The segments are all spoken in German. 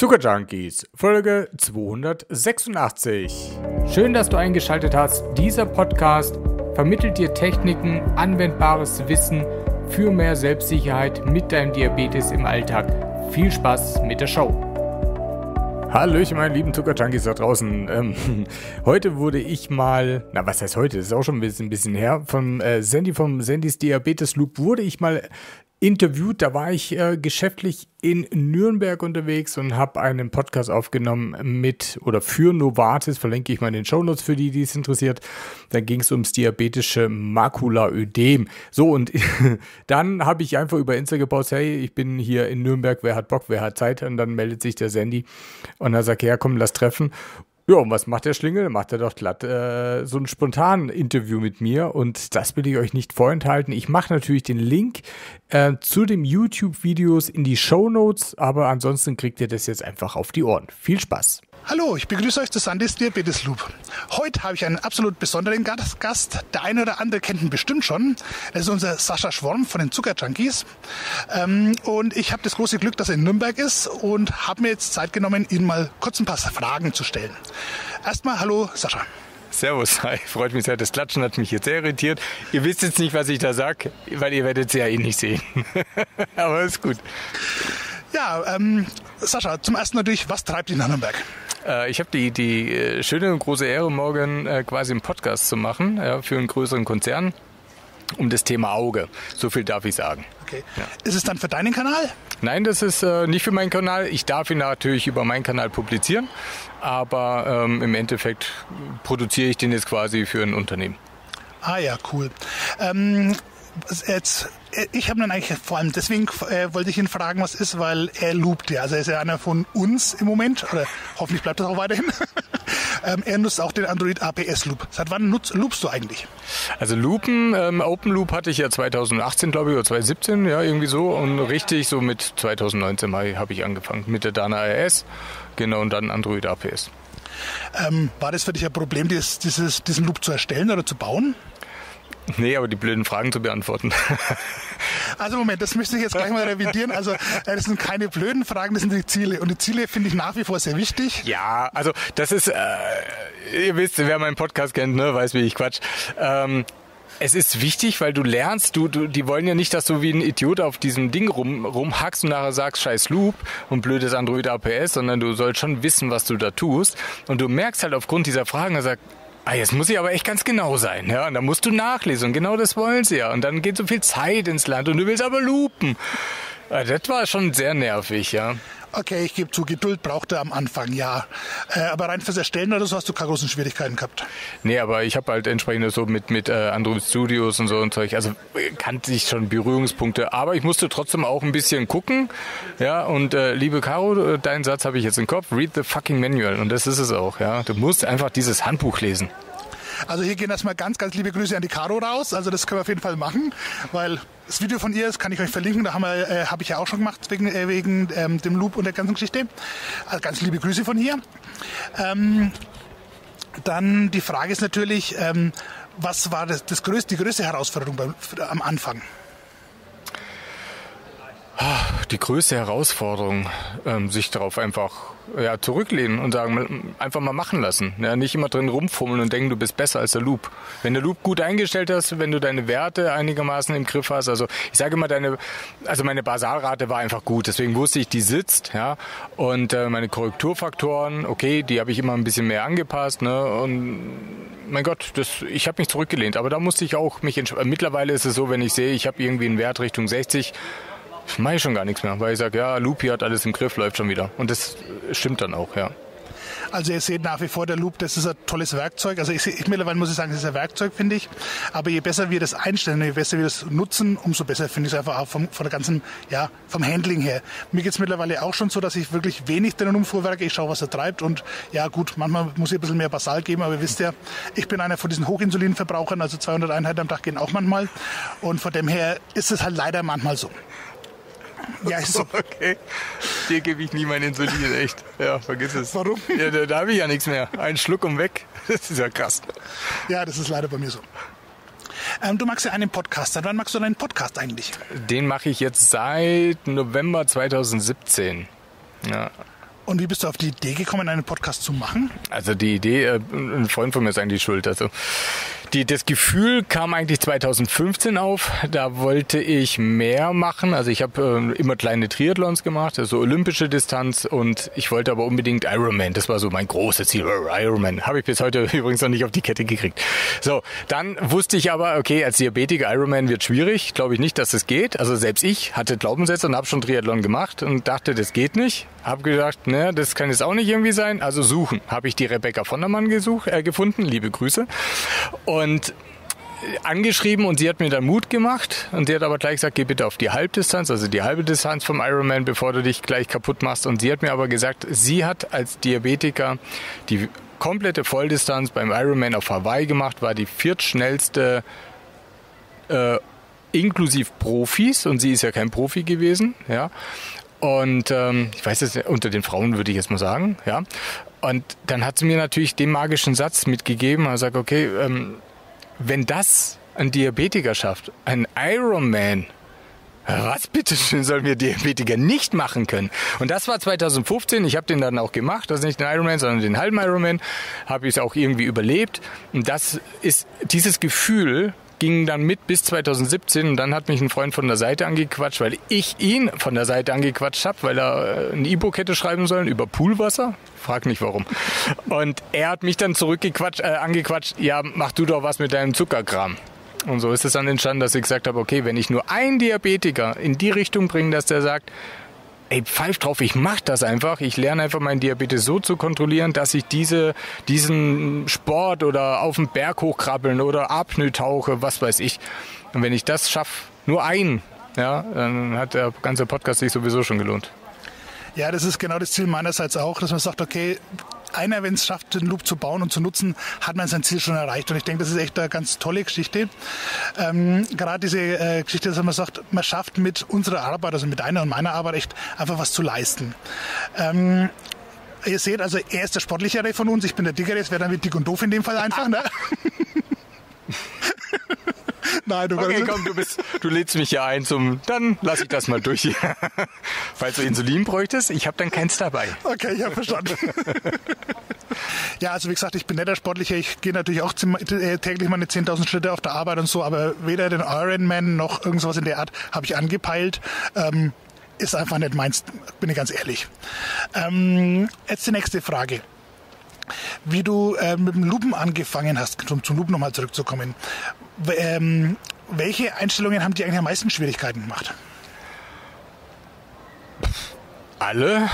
Zuckerjunkies, Folge 286. Schön, dass du eingeschaltet hast. Dieser Podcast vermittelt dir Techniken, anwendbares Wissen für mehr Selbstsicherheit mit deinem Diabetes im Alltag. Viel Spaß mit der Show. Hallöchen, meine lieben Zuckerjunkies da draußen. Ähm, heute wurde ich mal, na was heißt heute, das ist auch schon ein bisschen, ein bisschen her, vom äh, Sandy, vom Sandys Diabetes Loop wurde ich mal interviewt. Da war ich äh, geschäftlich in Nürnberg unterwegs und habe einen Podcast aufgenommen mit oder für Novartis. Verlinke ich mal in den Shownotes für die, die es interessiert. Da ging es ums diabetische Makulaödem. So, und dann habe ich einfach über Insta gepostet, hey, ich bin hier in Nürnberg, wer hat Bock, wer hat Zeit? Und dann meldet sich der Sandy und er sagt, ja, komm, lass treffen. Ja, und was macht der Schlingel? Macht er doch glatt äh, so ein spontanes Interview mit mir und das will ich euch nicht vorenthalten. Ich mache natürlich den Link äh, zu den YouTube-Videos in die Show Notes, aber ansonsten kriegt ihr das jetzt einfach auf die Ohren. Viel Spaß! Hallo, ich begrüße euch zu Sandys Diabetes Loop. Heute habe ich einen absolut besonderen Gast. Der eine oder andere kennt ihn bestimmt schon. Das ist unser Sascha Schworm von den Zuckerjunkies. Ähm, und ich habe das große Glück, dass er in Nürnberg ist und habe mir jetzt Zeit genommen, ihm mal kurz ein paar Fragen zu stellen. Erstmal, hallo Sascha. Servus, hi, freut mich sehr. Das Klatschen hat mich jetzt sehr irritiert. Ihr wisst jetzt nicht, was ich da sage, weil ihr werdet es ja eh nicht sehen. Aber ist gut. Ja, ähm, Sascha, zum ersten natürlich, was treibt dich nach Nürnberg? Äh, ich habe die, die äh, schöne und große Ehre, morgen äh, quasi einen Podcast zu machen ja, für einen größeren Konzern um das Thema Auge. So viel darf ich sagen. Okay. Ja. Ist es dann für deinen Kanal? Nein, das ist äh, nicht für meinen Kanal. Ich darf ihn natürlich über meinen Kanal publizieren, aber ähm, im Endeffekt produziere ich den jetzt quasi für ein Unternehmen. Ah ja, cool. Ähm, jetzt, äh, ich habe dann eigentlich vor allem deswegen äh, wollte ich ihn fragen, was ist, weil er loopt ja. Also er ist ja einer von uns im Moment, oder hoffentlich bleibt das auch weiterhin. ähm, er nutzt auch den Android APS Loop. Seit wann nutzt, loopst du eigentlich? Also Loopen, ähm, Open Loop hatte ich ja 2018, glaube ich, oder 2017, ja, irgendwie so. Und richtig so mit 2019 habe ich angefangen mit der Dana RS, genau, und dann Android APS. Ähm, war das für dich ein Problem, dieses, dieses, diesen Loop zu erstellen oder zu bauen? Nee, aber die blöden Fragen zu beantworten. Also Moment, das möchte ich jetzt gleich mal revidieren. Also äh, das sind keine blöden Fragen, das sind die Ziele. Und die Ziele finde ich nach wie vor sehr wichtig. Ja, also das ist, äh, ihr wisst, wer meinen Podcast kennt, ne, weiß wie ich quatsch. Ähm, es ist wichtig, weil du lernst, du, du, die wollen ja nicht, dass du wie ein Idiot auf diesem Ding rum, rumhackst und nachher sagst, scheiß Loop und blödes Android APS, sondern du sollst schon wissen, was du da tust. Und du merkst halt aufgrund dieser Fragen, er sagt, Ah, jetzt muss ich aber echt ganz genau sein, ja. Und da musst du nachlesen. Und genau das wollen sie ja. Und dann geht so viel Zeit ins Land und du willst aber lupen. Ah, das war schon sehr nervig, ja. Okay, ich gebe zu, Geduld brauchte am Anfang, ja. Äh, aber rein fürs Erstellen oder so hast du keine großen Schwierigkeiten gehabt? Nee, aber ich habe halt entsprechend so mit, mit äh, Android Studios und so und Zeug, also äh, kannte ich schon Berührungspunkte, aber ich musste trotzdem auch ein bisschen gucken, ja, und äh, liebe Caro, deinen Satz habe ich jetzt im Kopf, read the fucking manual und das ist es auch, ja. Du musst einfach dieses Handbuch lesen. Also hier gehen erstmal ganz, ganz liebe Grüße an die Caro raus. Also das können wir auf jeden Fall machen, weil das Video von ihr, das kann ich euch verlinken, da habe äh, hab ich ja auch schon gemacht wegen, äh, wegen ähm, dem Loop und der ganzen Geschichte. Also ganz liebe Grüße von hier. Ähm, dann die Frage ist natürlich, ähm, was war das, das größte, die größte Herausforderung beim, am Anfang? Die größte Herausforderung, ähm, sich darauf einfach ja, zurücklehnen und sagen, einfach mal machen lassen. Ja, nicht immer drin rumfummeln und denken, du bist besser als der Loop. Wenn der Loop gut eingestellt hast, wenn du deine Werte einigermaßen im Griff hast, also ich sage immer, deine, also meine Basalrate war einfach gut, deswegen wusste ich, die sitzt, ja. Und äh, meine Korrekturfaktoren, okay, die habe ich immer ein bisschen mehr angepasst, ne? Und mein Gott, das, ich habe mich zurückgelehnt, aber da musste ich auch mich. Mittlerweile ist es so, wenn ich sehe, ich habe irgendwie einen Wert Richtung 60, mache ich schon gar nichts mehr, weil ich sage, ja, Lupi hat alles im Griff, läuft schon wieder. Und das stimmt dann auch, ja. Also ihr seht nach wie vor der Loop, das ist ein tolles Werkzeug. Also ich, ich mittlerweile muss ich sagen, das ist ein Werkzeug, finde ich. Aber je besser wir das einstellen, je besser wir das nutzen, umso besser finde ich es einfach auch vom, von der ganzen, ja, vom Handling her. Mir geht es mittlerweile auch schon so, dass ich wirklich wenig drin umfuhrwerke. Ich schaue, was er treibt und ja gut, manchmal muss ich ein bisschen mehr Basal geben, aber ihr wisst ja, ich bin einer von diesen Hochinsulinverbrauchern, also 200 Einheiten am Tag gehen auch manchmal. Und von dem her ist es halt leider manchmal so. Ja, ist so. Okay. Dir gebe ich nie mein Insulin, echt. Ja, vergiss es. Warum? Ja, da, da habe ich ja nichts mehr. Ein Schluck und weg. Das ist ja krass. Ja, das ist leider bei mir so. Ähm, du machst ja einen Podcast. Seit wann machst du deinen Podcast eigentlich? Den mache ich jetzt seit November 2017. Ja. Und wie bist du auf die Idee gekommen, einen Podcast zu machen? Also die Idee, äh, ein Freund von mir ist eigentlich schuld. Also die, das Gefühl kam eigentlich 2015 auf. Da wollte ich mehr machen. Also ich habe äh, immer kleine Triathlons gemacht, also olympische Distanz und ich wollte aber unbedingt Ironman. Das war so mein großes Ziel. Ironman. Habe ich bis heute übrigens noch nicht auf die Kette gekriegt. So, dann wusste ich aber, okay, als Diabetiker Ironman wird schwierig. Glaube ich nicht, dass es das geht. Also selbst ich hatte Glaubenssätze und habe schon Triathlon gemacht und dachte, das geht nicht. Habe gedacht, ne, das kann jetzt auch nicht irgendwie sein. Also suchen. Habe ich die Rebecca von der Mann gesucht, äh, gefunden. Liebe Grüße. Und angeschrieben und sie hat mir dann Mut gemacht und sie hat aber gleich gesagt, geh bitte auf die Halbdistanz, also die halbe Distanz vom Ironman, bevor du dich gleich kaputt machst. Und sie hat mir aber gesagt, sie hat als Diabetiker die komplette Volldistanz beim Ironman auf Hawaii gemacht, war die viertschnellste äh, inklusive Profis und sie ist ja kein Profi gewesen, ja. Und ähm, ich weiß es unter den Frauen würde ich jetzt mal sagen, ja. Und dann hat sie mir natürlich den magischen Satz mitgegeben. Er sagt, okay, ähm, wenn das ein Diabetiker schafft, ein Ironman, was bitteschön sollen wir Diabetiker nicht machen können? Und das war 2015. Ich habe den dann auch gemacht. Also nicht den Ironman, sondern den halben Ironman. Habe ich es auch irgendwie überlebt. Und das ist dieses Gefühl, ging dann mit bis 2017 und dann hat mich ein Freund von der Seite angequatscht, weil ich ihn von der Seite angequatscht habe, weil er äh, ein E-Book hätte schreiben sollen über Poolwasser. Frag nicht warum. Und er hat mich dann zurückgequatscht, äh, angequatscht, ja, mach du doch was mit deinem Zuckerkram. Und so ist es dann entstanden, dass ich gesagt habe, okay, wenn ich nur einen Diabetiker in die Richtung bringe, dass der sagt, ey, pfeif drauf, ich mach das einfach. Ich lerne einfach meinen Diabetes so zu kontrollieren, dass ich diese, diesen Sport oder auf den Berg hochkrabbeln oder Apnoe tauche, was weiß ich. Und wenn ich das schaffe, nur einen, ja, dann hat der ganze Podcast sich sowieso schon gelohnt. Ja, das ist genau das Ziel meinerseits auch, dass man sagt, okay, einer, wenn es schafft, den Loop zu bauen und zu nutzen, hat man sein Ziel schon erreicht. Und ich denke, das ist echt eine ganz tolle Geschichte. Ähm, Gerade diese äh, Geschichte, dass man sagt, man schafft mit unserer Arbeit, also mit deiner und meiner Arbeit echt einfach was zu leisten. Ähm, ihr seht, also er ist der Sportlichere von uns, ich bin der Dickere, jetzt wäre dann wie dick und doof in dem Fall einfach. Ne? Nein, du Okay, komm, du bist, du lädst mich ja ein zum, dann lass ich das mal durch hier. Falls du Insulin bräuchtest, ich habe dann keins dabei. Okay, ich habe verstanden. ja, also wie gesagt, ich bin netter Sportlicher. Ich gehe natürlich auch äh, täglich meine 10.000 Schritte auf der Arbeit und so, aber weder den Ironman noch irgendwas in der Art habe ich angepeilt. Ähm, ist einfach nicht meins, bin ich ganz ehrlich. Ähm, jetzt die nächste Frage wie du äh, mit dem Lupen angefangen hast, zum, zum Lupen nochmal zurückzukommen. Ähm, welche Einstellungen haben dir eigentlich am meisten Schwierigkeiten gemacht? Alle.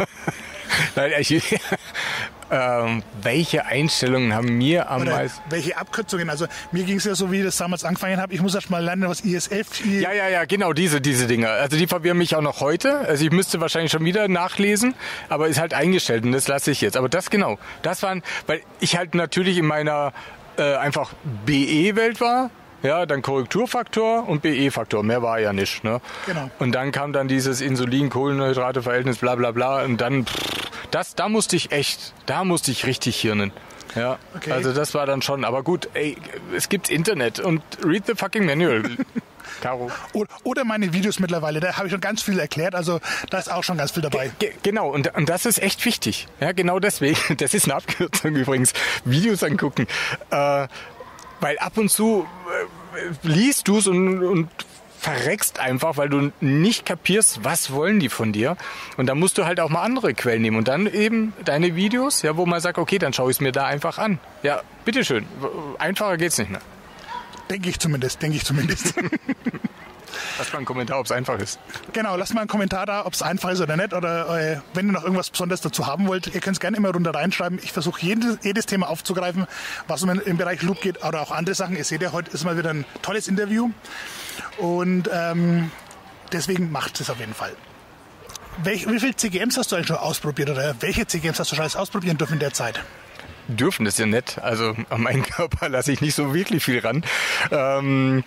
Nein, ich, ähm, welche Einstellungen haben mir am meisten. Welche Abkürzungen? Also mir ging es ja so, wie ich das damals angefangen habe. Ich muss erst mal lernen, was ISF. I ja, ja, ja, genau diese diese Dinge. Also die verwirren mich auch noch heute. Also ich müsste wahrscheinlich schon wieder nachlesen, aber ist halt eingestellt und das lasse ich jetzt. Aber das genau, das waren, weil ich halt natürlich in meiner äh, einfach BE-Welt war. Ja, dann Korrekturfaktor und BE-Faktor. Mehr war ja nicht. Ne? Genau. Und dann kam dann dieses Insulin-Kohlenhydrate-Verhältnis, bla bla bla. Und dann, pff, das, da musste ich echt, da musste ich richtig hirnen. Ja, okay. also das war dann schon. Aber gut, ey, es gibt Internet und read the fucking manual. Caro. Oder meine Videos mittlerweile, da habe ich schon ganz viel erklärt, also da ist auch schon ganz viel dabei. Ge genau, und, und das ist echt wichtig. Ja, genau deswegen, das ist eine Abkürzung übrigens, Videos angucken. Äh, weil ab und zu äh, liest du es und, und verreckst einfach, weil du nicht kapierst, was wollen die von dir. Und dann musst du halt auch mal andere Quellen nehmen. Und dann eben deine Videos, ja, wo man sagt, okay, dann schaue ich es mir da einfach an. Ja, bitteschön. Einfacher geht's nicht mehr. Denke ich zumindest, denke ich zumindest. Lass mal einen Kommentar, ob es einfach ist. Genau, lasst mal einen Kommentar da, ob es einfach ist oder nicht. Oder äh, wenn ihr noch irgendwas Besonderes dazu haben wollt, ihr könnt es gerne immer runter reinschreiben. Ich versuche jedes, jedes, Thema aufzugreifen, was um im Bereich Loop geht oder auch andere Sachen. Ihr seht ja, heute ist mal wieder ein tolles Interview. Und ähm, deswegen macht es auf jeden Fall. Welch, wie viele CGMs hast du eigentlich schon ausprobiert oder welche CGMs hast du schon alles ausprobieren dürfen in der Zeit? Dürfen ist ja nett. Also an meinen Körper lasse ich nicht so wirklich viel ran. Ähm,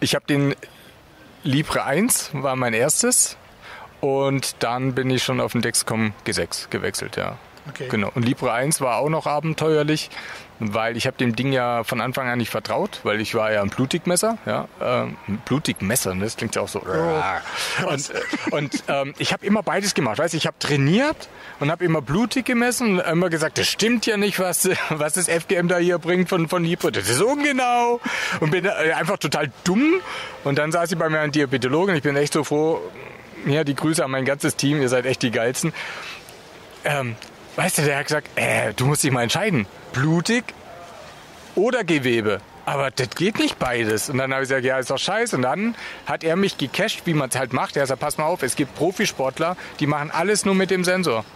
ich habe den Libre 1 war mein erstes und dann bin ich schon auf den Dexcom G6 gewechselt, ja. Okay. Genau. Und Libre 1 war auch noch abenteuerlich, weil ich habe dem Ding ja von Anfang an nicht vertraut, weil ich war ja ein Blutigmesser, ja, ähm, Blutigmesser, ne? das klingt ja auch so. Oh. Und, äh, und ähm, ich habe immer beides gemacht, weißt, ich habe trainiert und habe immer blutig gemessen und immer gesagt, das stimmt ja nicht, was was das FGM da hier bringt von von Libre, das ist ungenau und bin äh, einfach total dumm. Und dann saß ich bei mir an Diabetologen, ich bin echt so froh. Ja, die Grüße an mein ganzes Team, ihr seid echt die geilsten. Ähm, weißt du, der hat gesagt, äh, du musst dich mal entscheiden. Blutig oder Gewebe. Aber das geht nicht beides. Und dann habe ich gesagt, ja, ist doch scheiße. Und dann hat er mich gecached, wie man es halt macht. Er sagt, pass mal auf, es gibt Profisportler, die machen alles nur mit dem Sensor.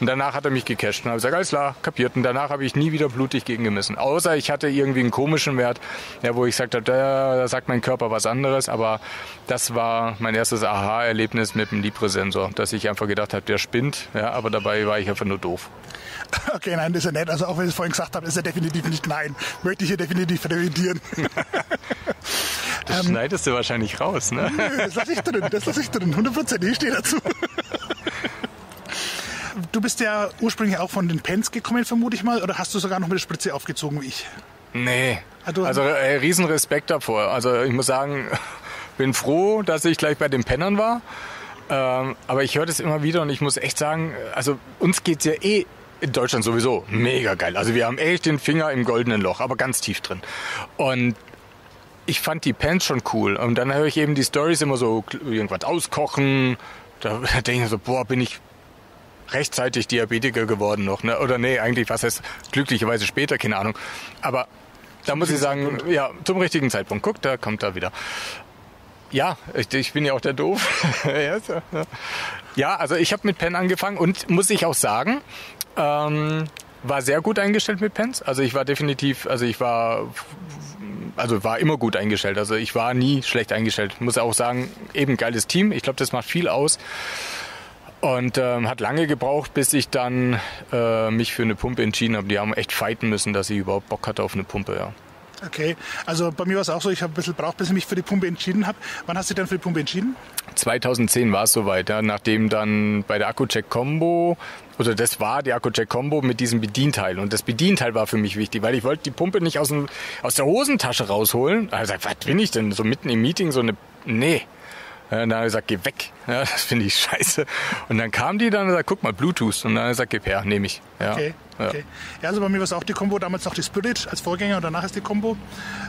Und danach hat er mich gecasht. Und habe gesagt, alles klar, kapiert. Und danach habe ich nie wieder blutig gegengemessen. Außer ich hatte irgendwie einen komischen Wert, ja, wo ich sagte, da, da sagt mein Körper was anderes. Aber das war mein erstes Aha-Erlebnis mit dem Libre-Sensor, dass ich einfach gedacht habe, der spinnt. Ja, aber dabei war ich einfach nur doof. Okay, nein, das ist ja nett. Also auch wenn ich es vorhin gesagt habe, ist er definitiv nicht nein. Möchte ich hier definitiv revidieren. das ähm, schneidest du wahrscheinlich raus, ne? Nö, das lasse ich drin. Das lasse ich drin. 100% ich stehe dazu. Du bist ja ursprünglich auch von den Pens gekommen, vermute ich mal, oder hast du sogar noch mit der Spritze aufgezogen wie ich? Nee. Also, also äh, riesen Respekt davor. Also ich muss sagen, bin froh, dass ich gleich bei den Pennern war. Ähm, aber ich höre das immer wieder und ich muss echt sagen, also uns geht es ja eh in Deutschland sowieso mega geil. Also wir haben echt den Finger im goldenen Loch, aber ganz tief drin. Und ich fand die Pants schon cool. Und dann höre ich eben die Stories immer so irgendwas auskochen. Da, da denke ich so, boah, bin ich rechtzeitig Diabetiker geworden noch, ne? Oder nee, eigentlich was heißt glücklicherweise später, keine Ahnung. Aber da muss ich sagen, ja, zum richtigen Zeitpunkt. Guck, da kommt er wieder. Ja, ich, ich bin ja auch der Doof. ja, also ich habe mit Pen angefangen und muss ich auch sagen, ähm, war sehr gut eingestellt mit Pens. Also ich war definitiv, also ich war, also war immer gut eingestellt. Also ich war nie schlecht eingestellt. Muss auch sagen, eben geiles Team. Ich glaube, das macht viel aus. Und ähm, hat lange gebraucht, bis ich dann äh, mich für eine Pumpe entschieden habe. Die haben echt fighten müssen, dass ich überhaupt Bock hatte auf eine Pumpe, ja. Okay, also bei mir war es auch so, ich habe ein bisschen braucht, bis ich mich für die Pumpe entschieden habe. Wann hast du dich dann für die Pumpe entschieden? 2010 war es soweit, ja, nachdem dann bei der Akku-Check Combo, oder das war die Akku-Check Combo mit diesem Bedienteil. Und das Bedienteil war für mich wichtig, weil ich wollte die Pumpe nicht aus, dem, aus der Hosentasche rausholen. Also, was bin ich denn? So mitten im Meeting so eine, nee, und dann habe ich gesagt, geh weg. Ja, das finde ich scheiße. Und dann kam die dann und sagt, guck mal, Bluetooth. Und dann habe ich gesagt, gib her, nehme ich. Ja. Okay, okay. Ja. also bei mir war es auch die Combo, damals noch die Spirit als Vorgänger und danach ist die Combo.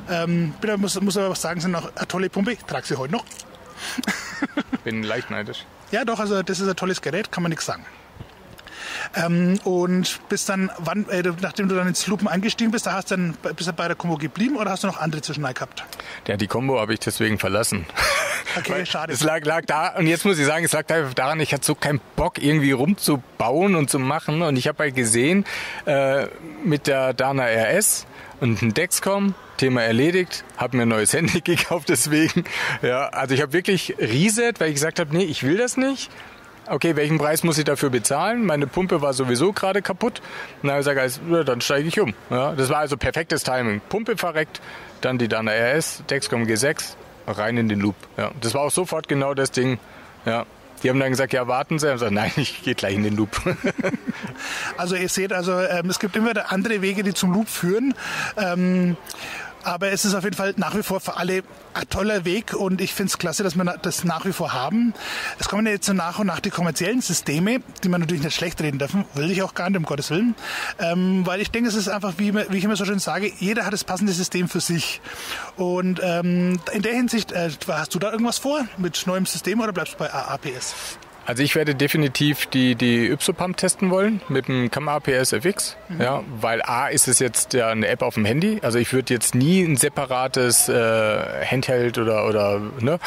Ähm, bin, muss, muss aber was sagen, sind noch eine tolle Pumpe. Ich trage sie heute noch. bin leicht neidisch. Ja, doch, also das ist ein tolles Gerät, kann man nichts sagen. Ähm, und bis dann, wann, äh, nachdem du dann ins Lupen eingestiegen bist, da hast du dann, bist du bei der Combo geblieben oder hast du noch andere zwischendurch gehabt? Ja, die Combo habe ich deswegen verlassen. Okay, schade. Es lag, lag da, und jetzt muss ich sagen, es lag daran, ich hatte so keinen Bock, irgendwie rumzubauen und zu machen. Und ich habe halt gesehen, äh, mit der Dana RS und ein Dexcom, Thema erledigt, habe mir ein neues Handy gekauft deswegen. Ja, also ich habe wirklich Reset, weil ich gesagt habe, nee, ich will das nicht okay, welchen Preis muss ich dafür bezahlen? Meine Pumpe war sowieso gerade kaputt. Und dann habe ich gesagt, also, dann steige ich um. Ja, das war also perfektes Timing. Pumpe verreckt, dann die Dana RS, Dexcom G6, rein in den Loop. Ja, das war auch sofort genau das Ding. Ja, die haben dann gesagt, ja, warten Sie. Und gesagt, nein, ich gehe gleich in den Loop. also ihr seht, also ähm, es gibt immer andere Wege, die zum Loop führen. Ähm, aber es ist auf jeden Fall nach wie vor für alle ein toller Weg und ich finde es klasse, dass wir das nach wie vor haben. Es kommen ja jetzt so nach und nach die kommerziellen Systeme, die man natürlich nicht schlecht reden dürfen, will ich auch gar nicht, um Gottes Willen. Ähm, weil ich denke, es ist einfach, wie, wie, ich immer so schön sage, jeder hat das passende System für sich. Und ähm, in der Hinsicht, äh, hast du da irgendwas vor mit neuem System oder bleibst du bei AAPS? Also ich werde definitiv die, die Ypsopump testen wollen mit dem Cam APS FX, mhm. ja, weil A ist es jetzt ja eine App auf dem Handy. Also ich würde jetzt nie ein separates äh, Handheld oder oder ne,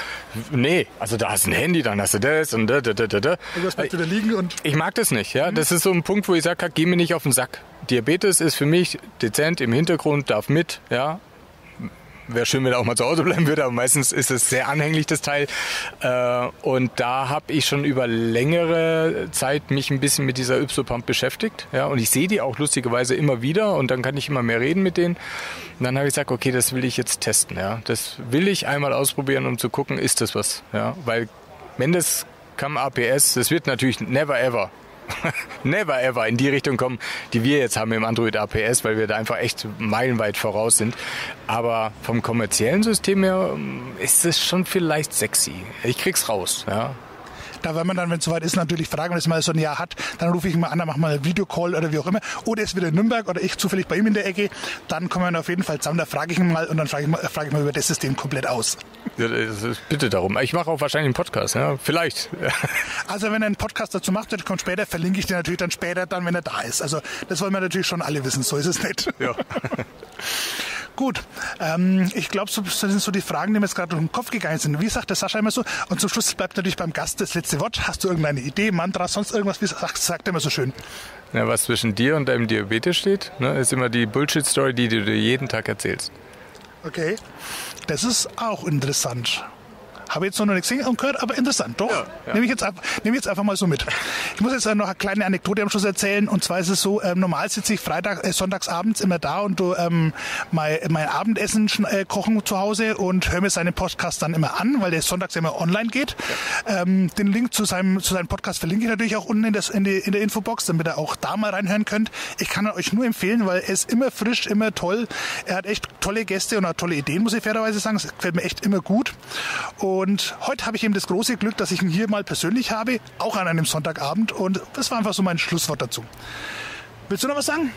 nee, also da hast du ein Handy, dann hast du das und da da da da. Irgendwas bleibt wieder liegen und ich mag das nicht, ja. Mhm. Das ist so ein Punkt, wo ich sage, geh mir nicht auf den Sack. Diabetes ist für mich dezent im Hintergrund, darf mit, ja, wäre schön, wenn er auch mal zu Hause bleiben würde, aber meistens ist es sehr anhänglich, das Teil. Äh, und da habe ich schon über längere Zeit mich ein bisschen mit dieser Ypsopump beschäftigt. Ja, und ich sehe die auch lustigerweise immer wieder und dann kann ich immer mehr reden mit denen. Und dann habe ich gesagt, okay, das will ich jetzt testen. Ja, das will ich einmal ausprobieren, um zu gucken, ist das was. Ja, weil wenn das kam APS, das wird natürlich never ever never ever in die Richtung kommen, die wir jetzt haben im Android APS, weil wir da einfach echt meilenweit voraus sind. Aber vom kommerziellen System her ähm, ist es schon vielleicht sexy. Ich krieg's raus, ja. Da werden wir dann, wenn es soweit ist, natürlich fragen, wenn es mal so ein Jahr hat, dann rufe ich ihn mal an, dann machen wir einen Videocall oder wie auch immer. Oder er ist wieder in Nürnberg oder ich zufällig bei ihm in der Ecke. Dann kommen wir auf jeden Fall zusammen. Da frage ich ihn mal und dann frage ich mal, frage ich mal über das System komplett aus. Ja, bitte darum. Ich mache auch wahrscheinlich einen Podcast, ja. Vielleicht. Also wenn er einen Podcast dazu macht, der kommt später, verlinke ich den natürlich dann später, dann, wenn er da ist. Also das wollen wir natürlich schon alle wissen. So ist es nicht. Ja. Gut, ähm, ich glaube, so, das sind so die Fragen, die mir jetzt gerade durch den Kopf gegangen sind. Wie sagt der Sascha immer so? Und zum Schluss bleibt natürlich beim Gast das letzte Wort. Hast du irgendeine Idee, Mantra, sonst irgendwas? Wie sagt, sagt er immer so schön? Ja, was zwischen dir und deinem Diabetes steht, ne, ist immer die Bullshit-Story, die du dir jeden Tag erzählst. Okay, das ist auch interessant. Habe jetzt noch nicht gesehen und gehört, aber interessant. Doch, ja, ja. nehme ich, jetzt, ich jetzt einfach mal so mit. Ich muss jetzt noch eine kleine Anekdote am Schluss erzählen. Und zwar ist es so, ähm, normal sitze ich Freitag, äh, sonntagsabends immer da und du ähm, mein, mein Abendessen äh, kochen zu Hause und höre mir seinen Podcast dann immer an, weil der sonntags immer online geht. Ja. Ähm, den Link zu seinem, zu seinem Podcast verlinke ich natürlich auch unten in, das, in, die, in der Infobox, damit ihr auch da mal reinhören könnt. Ich kann euch nur empfehlen, weil er ist immer frisch, immer toll. Er hat echt tolle Gäste und auch tolle Ideen, muss ich fairerweise sagen. Es gefällt mir echt immer gut. Und heute habe ich eben das große Glück, dass ich ihn hier mal persönlich habe, auch an einem Sonntagabend. Und das war einfach so mein Schlusswort dazu. Willst du noch was sagen?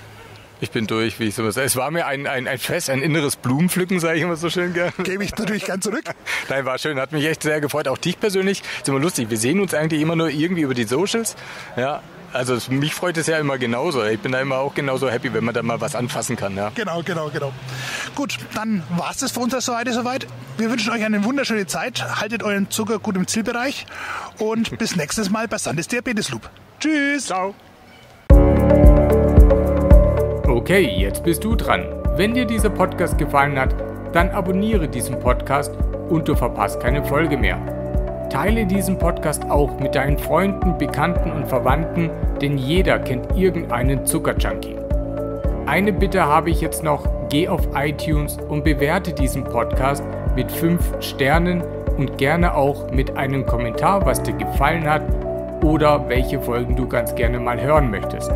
Ich bin durch, wie ich sowas. Es war mir ein, ein, ein Fest, ein inneres Blumenpflücken, sage ich immer so schön gerne. Gebe ich natürlich gern zurück. Nein, war schön, hat mich echt sehr gefreut. Auch dich persönlich. Ist immer lustig. Wir sehen uns eigentlich immer nur irgendwie über die Socials. Ja, also mich freut es ja immer genauso. Ich bin da immer auch genauso happy, wenn man da mal was anfassen kann. Ja. Genau, genau, genau. Gut, dann war es das für uns das heute soweit. Wir wünschen euch eine wunderschöne Zeit. Haltet euren Zucker gut im Zielbereich und bis nächstes Mal bei Sandes Diabetes Loop. Tschüss. Ciao. Okay, jetzt bist du dran. Wenn dir dieser Podcast gefallen hat, dann abonniere diesen Podcast und du verpasst keine Folge mehr. Teile diesen Podcast auch mit deinen Freunden, Bekannten und Verwandten, denn jeder kennt irgendeinen Zuckerjunkie. Eine Bitte habe ich jetzt noch, geh auf iTunes und bewerte diesen Podcast mit 5 Sternen und gerne auch mit einem Kommentar, was dir gefallen hat oder welche Folgen du ganz gerne mal hören möchtest.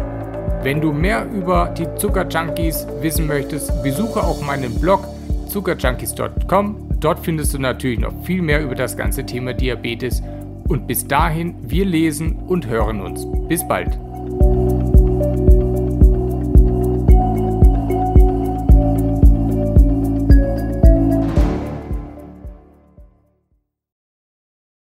Wenn du mehr über die Zuckerjunkies wissen möchtest, besuche auch meinen Blog zuckerjunkies.com Dort findest du natürlich noch viel mehr über das ganze Thema Diabetes. Und bis dahin, wir lesen und hören uns. Bis bald.